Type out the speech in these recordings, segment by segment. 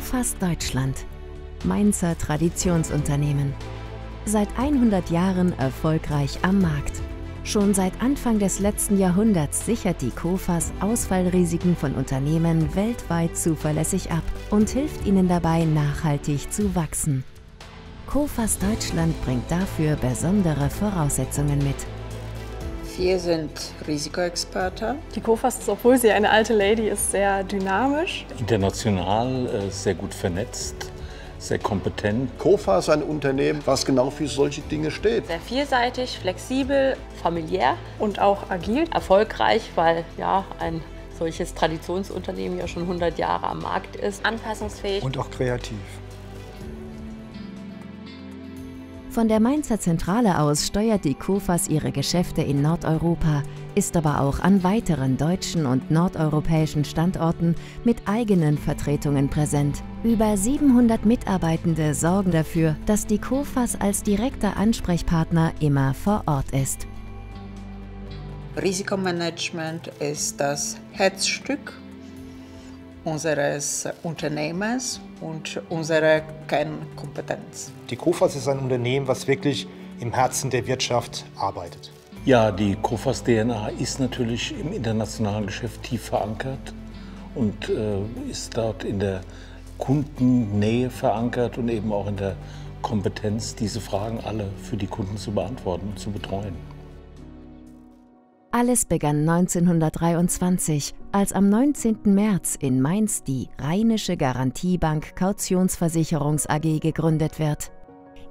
Kofas Deutschland. Mainzer Traditionsunternehmen. Seit 100 Jahren erfolgreich am Markt. Schon seit Anfang des letzten Jahrhunderts sichert die Kofas Ausfallrisiken von Unternehmen weltweit zuverlässig ab und hilft ihnen dabei, nachhaltig zu wachsen. Kofas Deutschland bringt dafür besondere Voraussetzungen mit. Wir sind Risikoexperte. Die Kofas, obwohl sie eine alte Lady ist, sehr dynamisch. International äh, sehr gut vernetzt, sehr kompetent. Kofa ist ein Unternehmen, was genau für solche Dinge steht. Sehr vielseitig, flexibel, familiär und auch agil. Erfolgreich, weil ja ein solches Traditionsunternehmen ja schon 100 Jahre am Markt ist. Anpassungsfähig und auch kreativ. Von der Mainzer Zentrale aus steuert die KOFAS ihre Geschäfte in Nordeuropa, ist aber auch an weiteren deutschen und nordeuropäischen Standorten mit eigenen Vertretungen präsent. Über 700 Mitarbeitende sorgen dafür, dass die KOFAS als direkter Ansprechpartner immer vor Ort ist. Risikomanagement ist das Herzstück unseres Unternehmens und unserer Kernkompetenz. Die KOFAS ist ein Unternehmen, was wirklich im Herzen der Wirtschaft arbeitet. Ja, die KOFAS DNA ist natürlich im internationalen Geschäft tief verankert und äh, ist dort in der Kundennähe verankert und eben auch in der Kompetenz, diese Fragen alle für die Kunden zu beantworten und zu betreuen. Alles begann 1923, als am 19. März in Mainz die Rheinische Garantiebank Kautionsversicherungs AG gegründet wird.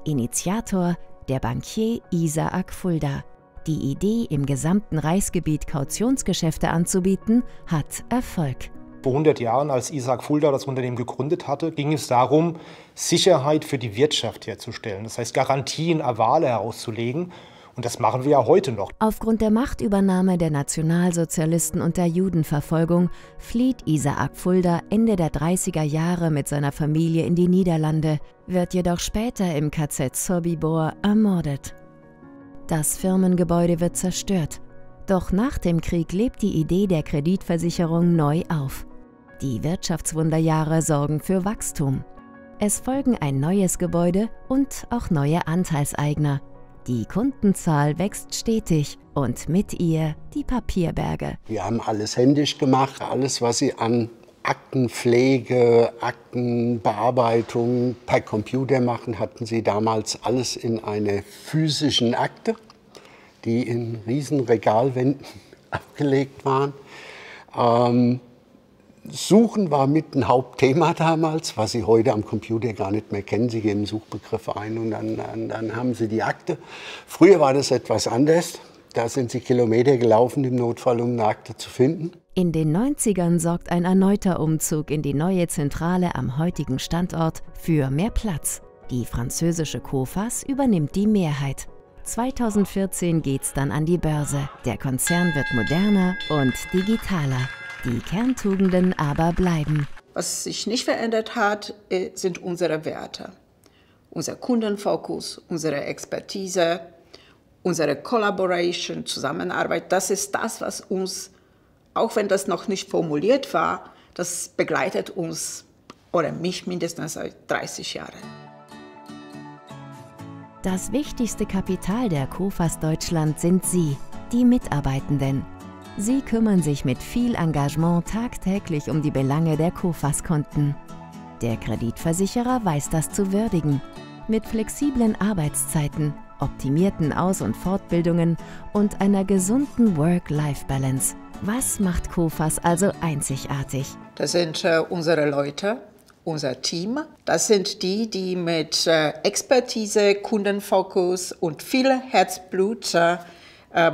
Initiator der Bankier Isaac Fulda. Die Idee, im gesamten Reichsgebiet Kautionsgeschäfte anzubieten, hat Erfolg. Vor 100 Jahren, als Isaac Fulda das Unternehmen gegründet hatte, ging es darum, Sicherheit für die Wirtschaft herzustellen. Das heißt, Garantien, Avale herauszulegen und das machen wir ja heute noch. Aufgrund der Machtübernahme der Nationalsozialisten und der Judenverfolgung flieht Isaac Fulda Ende der 30er Jahre mit seiner Familie in die Niederlande, wird jedoch später im KZ Sobibor ermordet. Das Firmengebäude wird zerstört. Doch nach dem Krieg lebt die Idee der Kreditversicherung neu auf. Die Wirtschaftswunderjahre sorgen für Wachstum. Es folgen ein neues Gebäude und auch neue Anteilseigner. Die Kundenzahl wächst stetig und mit ihr die Papierberge. Wir haben alles händisch gemacht, alles, was Sie an Aktenpflege, Aktenbearbeitung per Computer machen, hatten sie damals alles in einer physischen Akte, die in riesen Regalwänden abgelegt waren. Ähm, Suchen war mit ein Hauptthema damals, was Sie heute am Computer gar nicht mehr kennen. Sie geben Suchbegriffe ein und dann, dann, dann haben Sie die Akte. Früher war das etwas anders. Da sind Sie Kilometer gelaufen im Notfall, um eine Akte zu finden. In den 90ern sorgt ein erneuter Umzug in die neue Zentrale am heutigen Standort für mehr Platz. Die französische Kofas übernimmt die Mehrheit. 2014 geht's dann an die Börse. Der Konzern wird moderner und digitaler. Die Kerntugenden aber bleiben. Was sich nicht verändert hat, äh, sind unsere Werte. Unser Kundenfokus, unsere Expertise, unsere Collaboration, Zusammenarbeit. Das ist das, was uns, auch wenn das noch nicht formuliert war, das begleitet uns oder mich mindestens seit 30 Jahren. Das wichtigste Kapital der KOFAS Deutschland sind Sie, die Mitarbeitenden. Sie kümmern sich mit viel Engagement tagtäglich um die Belange der KOFAS-Kunden. Der Kreditversicherer weiß das zu würdigen. Mit flexiblen Arbeitszeiten, optimierten Aus- und Fortbildungen und einer gesunden Work-Life-Balance. Was macht KOFAS also einzigartig? Das sind äh, unsere Leute, unser Team. Das sind die, die mit äh, Expertise, Kundenfokus und viel Herzblut äh,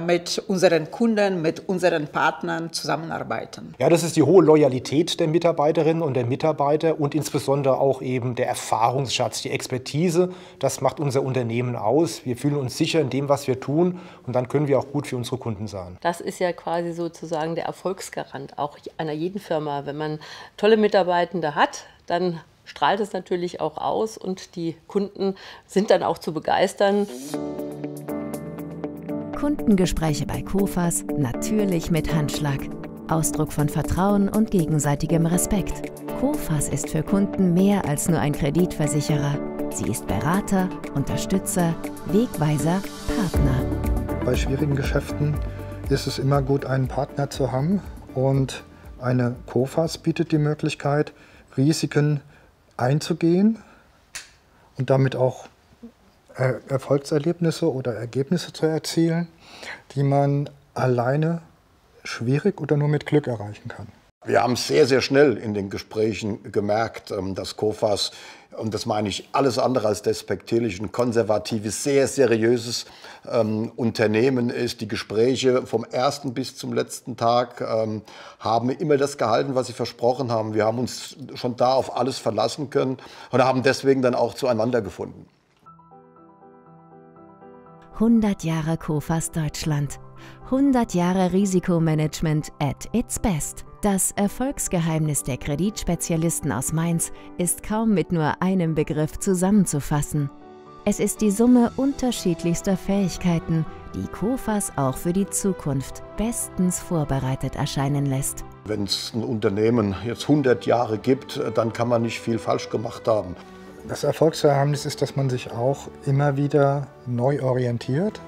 mit unseren Kunden, mit unseren Partnern zusammenarbeiten. Ja, das ist die hohe Loyalität der Mitarbeiterinnen und der Mitarbeiter und insbesondere auch eben der Erfahrungsschatz, die Expertise. Das macht unser Unternehmen aus. Wir fühlen uns sicher in dem, was wir tun und dann können wir auch gut für unsere Kunden sein. Das ist ja quasi sozusagen der Erfolgsgarant auch einer jeden Firma. Wenn man tolle Mitarbeitende hat, dann strahlt es natürlich auch aus und die Kunden sind dann auch zu begeistern. Kundengespräche bei Kofas natürlich mit Handschlag. Ausdruck von Vertrauen und gegenseitigem Respekt. COFAS ist für Kunden mehr als nur ein Kreditversicherer. Sie ist Berater, Unterstützer, Wegweiser, Partner. Bei schwierigen Geschäften ist es immer gut, einen Partner zu haben. Und eine COFAS bietet die Möglichkeit, Risiken einzugehen und damit auch Erfolgserlebnisse oder Ergebnisse zu erzielen, die man alleine schwierig oder nur mit Glück erreichen kann. Wir haben sehr, sehr schnell in den Gesprächen gemerkt, ähm, dass COFAS, und das meine ich alles andere als despektierlich, ein konservatives, sehr seriöses ähm, Unternehmen ist. Die Gespräche vom ersten bis zum letzten Tag ähm, haben immer das gehalten, was sie versprochen haben. Wir haben uns schon da auf alles verlassen können und haben deswegen dann auch zueinander gefunden. 100 Jahre COFAS Deutschland. 100 Jahre Risikomanagement at its best. Das Erfolgsgeheimnis der Kreditspezialisten aus Mainz ist kaum mit nur einem Begriff zusammenzufassen. Es ist die Summe unterschiedlichster Fähigkeiten, die COFAS auch für die Zukunft bestens vorbereitet erscheinen lässt. Wenn es ein Unternehmen jetzt 100 Jahre gibt, dann kann man nicht viel falsch gemacht haben. Das Erfolgsgeheimnis ist, dass man sich auch immer wieder neu orientiert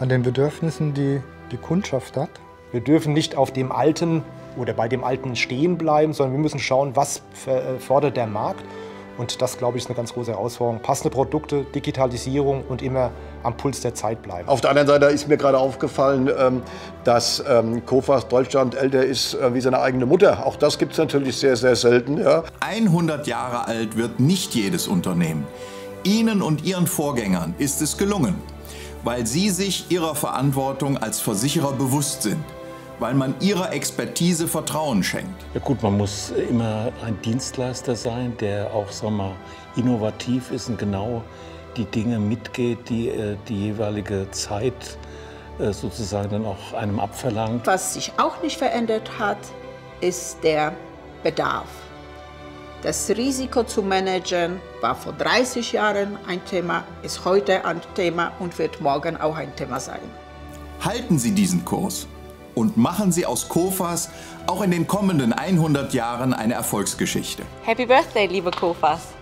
an den Bedürfnissen, die die Kundschaft hat. Wir dürfen nicht auf dem Alten oder bei dem Alten stehen bleiben, sondern wir müssen schauen, was äh, fordert der Markt. Und das, glaube ich, ist eine ganz große Herausforderung. Passende Produkte, Digitalisierung und immer am Puls der Zeit bleiben. Auf der anderen Seite ist mir gerade aufgefallen, ähm, dass Kofas ähm, Deutschland älter ist äh, wie seine eigene Mutter. Auch das gibt es natürlich sehr, sehr selten. Ja. 100 Jahre alt wird nicht jedes Unternehmen. Ihnen und Ihren Vorgängern ist es gelungen, weil Sie sich Ihrer Verantwortung als Versicherer bewusst sind weil man ihrer Expertise Vertrauen schenkt. Ja gut, man muss immer ein Dienstleister sein, der auch sagen wir, innovativ ist und genau die Dinge mitgeht, die äh, die jeweilige Zeit äh, sozusagen dann auch einem abverlangt. Was sich auch nicht verändert hat, ist der Bedarf. Das Risiko zu managen war vor 30 Jahren ein Thema, ist heute ein Thema und wird morgen auch ein Thema sein. Halten Sie diesen Kurs und machen Sie aus Kofas auch in den kommenden 100 Jahren eine Erfolgsgeschichte. Happy Birthday, liebe Kofas!